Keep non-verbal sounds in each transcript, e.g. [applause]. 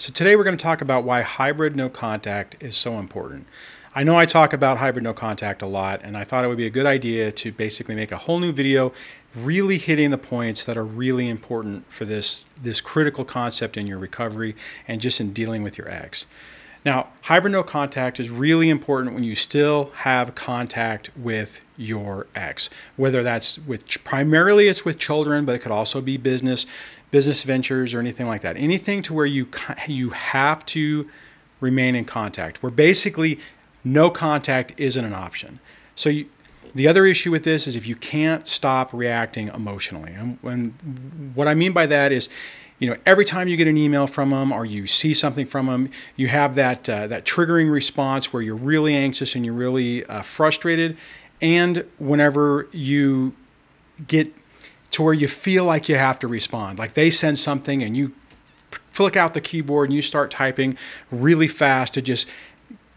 So today we're going to talk about why hybrid no contact is so important. I know I talk about hybrid no contact a lot, and I thought it would be a good idea to basically make a whole new video really hitting the points that are really important for this, this critical concept in your recovery and just in dealing with your ex. Now, hybrid no contact is really important when you still have contact with your ex, whether that's with primarily it's with children, but it could also be business, business ventures, or anything like that. Anything to where you you have to remain in contact, where basically no contact isn't an option. So you, the other issue with this is if you can't stop reacting emotionally, and when what I mean by that is you know, every time you get an email from them or you see something from them, you have that uh, that triggering response where you're really anxious and you're really uh, frustrated. And whenever you get to where you feel like you have to respond, like they send something and you flick out the keyboard and you start typing really fast to just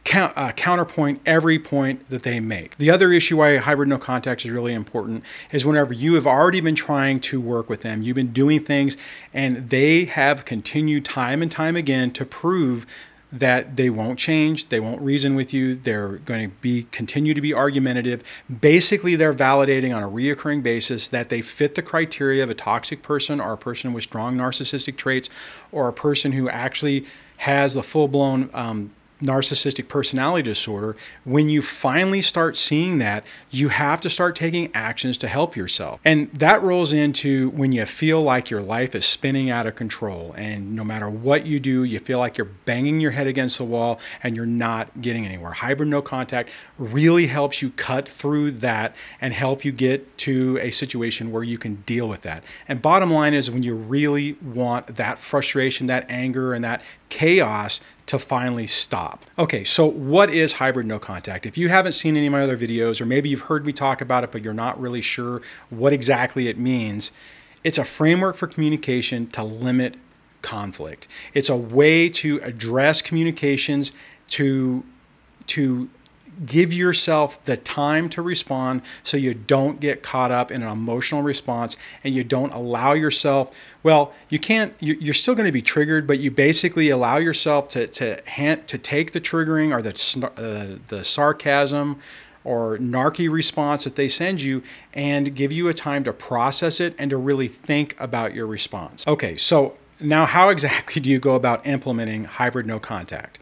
count, uh, counterpoint every point that they make. The other issue why hybrid no contact is really important is whenever you have already been trying to work with them, you've been doing things, and they have continued time and time again to prove that they won't change, they won't reason with you, they're going to be continue to be argumentative. Basically, they're validating on a reoccurring basis that they fit the criteria of a toxic person or a person with strong narcissistic traits or a person who actually has the full-blown um, narcissistic personality disorder, when you finally start seeing that, you have to start taking actions to help yourself. And that rolls into when you feel like your life is spinning out of control. And no matter what you do, you feel like you're banging your head against the wall and you're not getting anywhere. Hybrid no contact really helps you cut through that and help you get to a situation where you can deal with that. And bottom line is when you really want that frustration, that anger, and that chaos to finally stop. Okay, so what is hybrid no contact? If you haven't seen any of my other videos, or maybe you've heard me talk about it, but you're not really sure what exactly it means, it's a framework for communication to limit conflict. It's a way to address communications to to give yourself the time to respond so you don't get caught up in an emotional response and you don't allow yourself well you can't you're still going to be triggered but you basically allow yourself to to hand, to take the triggering or the uh, the sarcasm or narky response that they send you and give you a time to process it and to really think about your response. Okay so now how exactly do you go about implementing hybrid no contact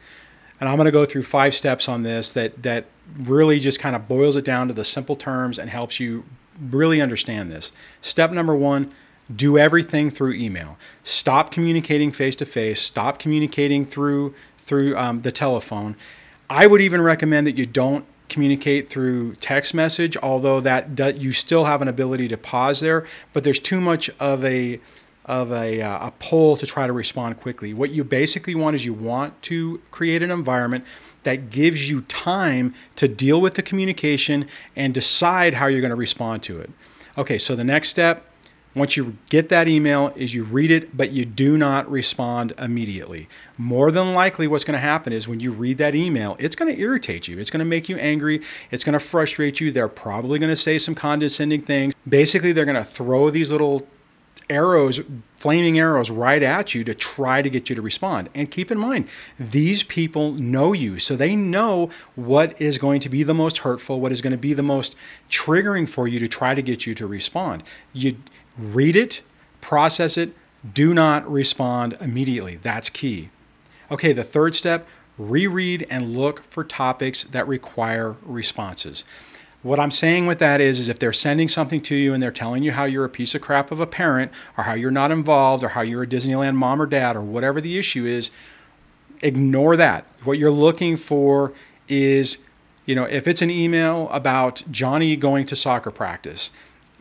and I'm going to go through five steps on this that, that really just kind of boils it down to the simple terms and helps you really understand this. Step number one, do everything through email. Stop communicating face to face. Stop communicating through through um, the telephone. I would even recommend that you don't communicate through text message, although that, that you still have an ability to pause there. But there's too much of a of a, uh, a poll to try to respond quickly. What you basically want is you want to create an environment that gives you time to deal with the communication and decide how you're going to respond to it. Okay, so the next step, once you get that email, is you read it, but you do not respond immediately. More than likely, what's going to happen is when you read that email, it's going to irritate you. It's going to make you angry. It's going to frustrate you. They're probably going to say some condescending things. Basically, they're going to throw these little arrows, flaming arrows right at you to try to get you to respond. And keep in mind, these people know you. So they know what is going to be the most hurtful, what is going to be the most triggering for you to try to get you to respond. You read it, process it, do not respond immediately. That's key. Okay, the third step reread and look for topics that require responses. What I'm saying with that is, is if they're sending something to you and they're telling you how you're a piece of crap of a parent or how you're not involved or how you're a Disneyland mom or dad or whatever the issue is, ignore that. What you're looking for is, you know, if it's an email about Johnny going to soccer practice,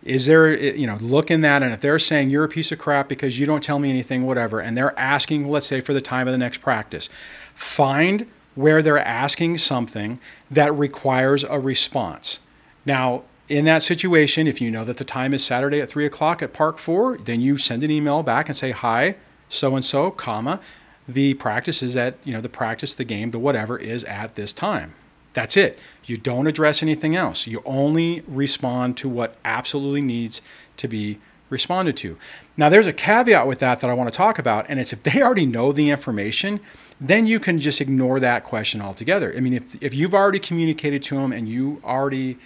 is there, you know, look in that and if they're saying you're a piece of crap because you don't tell me anything, whatever, and they're asking, let's say, for the time of the next practice, find where they're asking something that requires a response. Now, in that situation, if you know that the time is Saturday at three o'clock at Park Four, then you send an email back and say, "Hi, so and so, comma, the practice is at you know the practice, the game, the whatever is at this time." That's it. You don't address anything else. You only respond to what absolutely needs to be responded to. Now, there's a caveat with that that I want to talk about, and it's if they [laughs] already know the information, then you can just ignore that question altogether. I mean, if, if you've already communicated to them and you already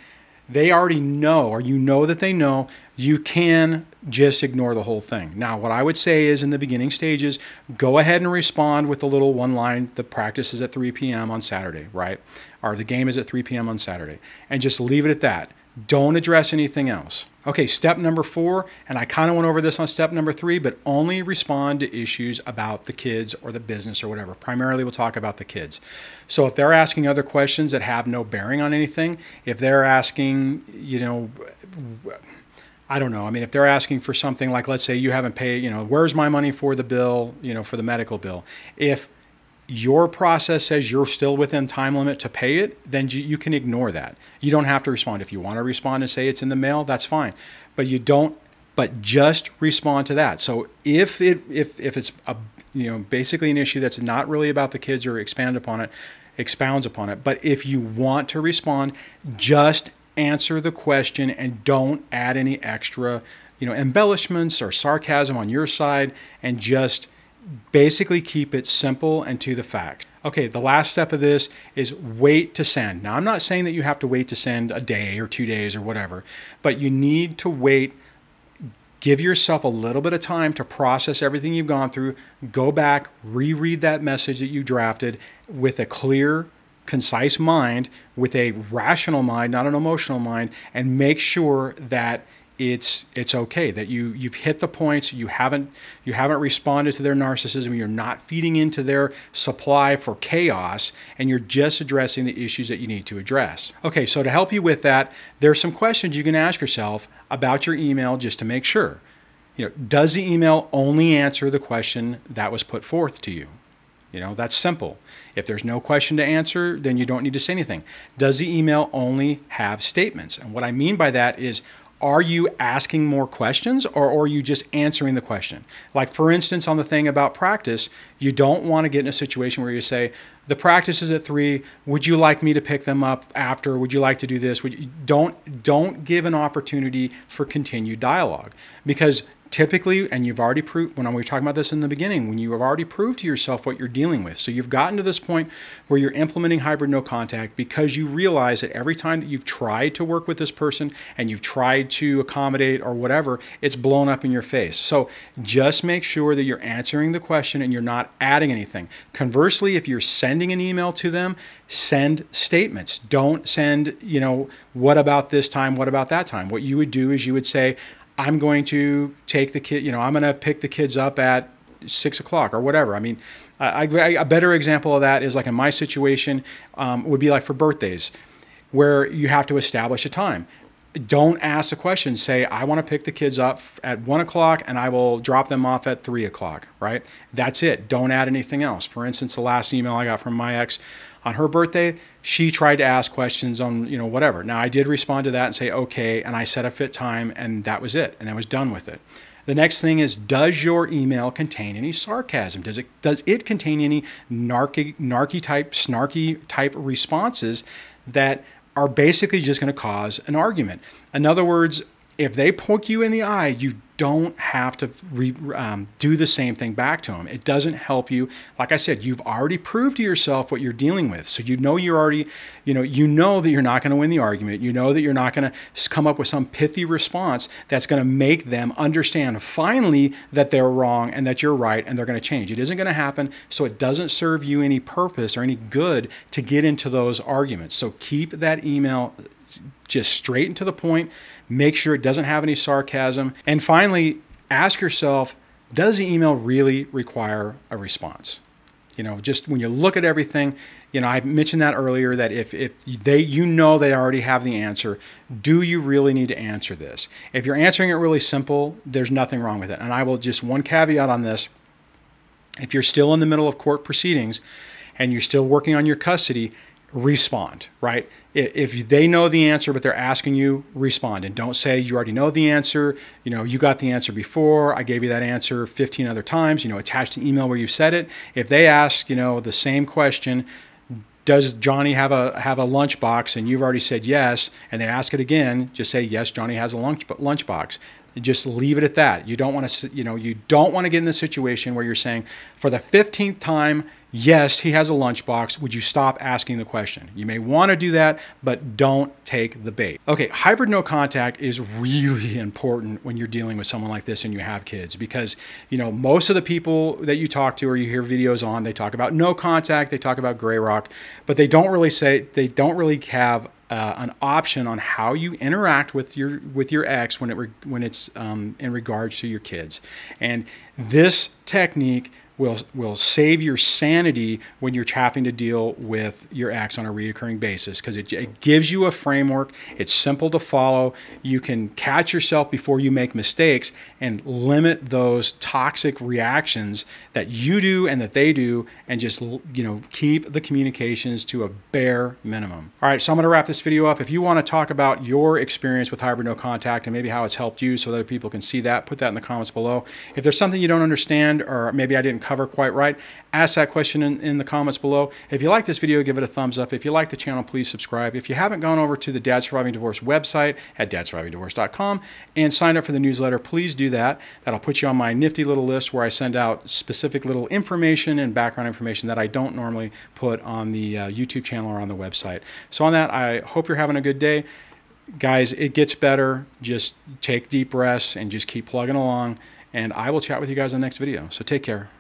they already know or you know that they know, you can just ignore the whole thing. Now, what I would say is in the beginning stages, go ahead and respond with the little one line, the practice is at 3 p.m. on Saturday, right? Or the game is at 3 p.m. on Saturday, and just leave it at that. Don't address anything else. Okay, step number four, and I kind of went over this on step number three, but only respond to issues about the kids or the business or whatever. Primarily, we'll talk about the kids. So if they're asking other questions that have no bearing on anything, if they're asking, you know, I don't know. I mean, if they're asking for something like, let's say you haven't paid, you know, where's my money for the bill, you know, for the medical bill? If your process says you're still within time limit to pay it, then you, you, can ignore that. You don't have to respond. If you want to respond and say it's in the mail, that's fine. But you don't. But just respond to that. So if it if if it's a you know basically an issue that's not really about the kids or expand upon it, expounds upon it. But if you want to respond, just answer the question and don't add any extra you know embellishments or sarcasm on your side, and just basically keep it simple and to the facts. Okay, the last step of this is wait to send. Now, I'm not saying that you have to wait to send a day or two days or whatever, but you need to wait. Give yourself a little bit of time to process everything you've gone through. Go back, reread that message that you drafted with a clear, concise mind, with a rational mind, not an emotional mind, and make sure that it's it's okay that you you've hit the points you haven't you haven't responded to their narcissism you're not feeding into their supply for chaos and you're just addressing the issues that you need to address okay so to help you with that there's some questions you can ask yourself about your email just to make sure you know does the email only answer the question that was put forth to you you know, that's simple. If there's no question to answer, then you don't need to say anything. Does the email only have statements? And what I mean by that is are you asking more questions or, or, are you just answering the question? Like, for instance, on the thing about practice, you don't want to get in a situation where you say, the practice is at three. Would you like me to pick them up after? Would you like to do this? Would you, don't don't give an opportunity for continued dialogue because typically, and you've already proved, when we were talking about this in the beginning, when you have already proved to yourself what you're dealing with. So you've gotten to this point where you're implementing hybrid no contact because you realize that every time that you've tried to work with this person and you've tried to accommodate or whatever, it's blown up in your face. So just make sure that you're answering the question and you're not adding anything. Conversely, if you're sending an email to them, send statements. Don't send, you know, what about this time? What about that time? What you would do is you would say, I'm going to take the kid, you know, I'm going to pick the kids up at six o'clock or whatever. I mean, I, I, a better example of that is like in my situation um, would be like for birthdays, where you have to establish a time. Don't ask the question. Say, I want to pick the kids up at one o'clock and I will drop them off at three o'clock, right? That's it. Don't add anything else. For instance, the last email I got from my ex, on her birthday, she tried to ask questions on, you know, whatever. Now I did respond to that and say, okay, and I set a fit time and that was it. And I was done with it. The next thing is, does your email contain any sarcasm? Does it does it contain any narky, narky type, snarky type responses that are basically just going to cause an argument? In other words, if they poke you in the eye, you don't have to re, um, do the same thing back to them. It doesn't help you. Like I said, you've already proved to yourself what you're dealing with. So you know you're already, you know, you know that you're not going to win the argument. You know that you're not going to come up with some pithy response that's going to make them understand finally that they're wrong and that you're right and they're going to change. It isn't going to happen. So it doesn't serve you any purpose or any good to get into those arguments. So keep that email just straight and to the point. Make sure it doesn't have any sarcasm. And finally, ask yourself does the email really require a response? You know, just when you look at everything, you know, I mentioned that earlier that if, if they you know they already have the answer, do you really need to answer this? If you're answering it really simple, there's nothing wrong with it. And I will just one caveat on this. If you're still in the middle of court proceedings and you're still working on your custody, respond, right? If they know the answer, but they're asking you, respond. And don't say you already know the answer. You know, you got the answer before. I gave you that answer 15 other times. You know, attach the email where you said it. If they ask, you know, the same question, does Johnny have a have a lunchbox? And you've already said yes, and they ask it again, just say yes. Johnny has a lunch lunchbox. Just leave it at that. You don't want to, you know, you don't want to get in the situation where you're saying, for the 15th time, yes, he has a lunchbox. Would you stop asking the question? You may want to do that, but don't take the bait. Okay, hybrid no contact is really [laughs] important when you're dealing with someone like this and you have kids because, you know, most of the people that you talk to or you hear videos on, they talk about no contact, they talk about gray rock, but they don't really say, they don't really have uh, an option on how you interact with your with your ex when it when it's um, in regards to your kids, and this technique will will save your sanity when you're having to deal with your ex on a reoccurring basis because it, it, gives you a framework. It's simple to follow. You can catch yourself before you make mistakes and limit those toxic reactions that you do and that they do, and just you know keep the communications to a bare minimum. All right, so I'm going to wrap this video up. If you want to talk about your experience with hybrid no contact and maybe how it's helped you, so other people can see that, put that in the comments below. If there's something you don't understand or maybe I didn't cover quite right, ask that question in, in the comments below. If you like this video, give it a thumbs up. If you like the channel, please subscribe. If you haven't gone over to the Dad Surviving Divorce website at dadsurvivingdivorce.com and signed up for the newsletter, please do that. That'll put you on my nifty little list where I send out specific little information and background information that I don't normally put on the uh, YouTube channel or on the website. So on that, I hope you're having a good day. Guys, it gets better. Just take deep breaths and just keep plugging along and I will chat with you guys in the next video. So take care.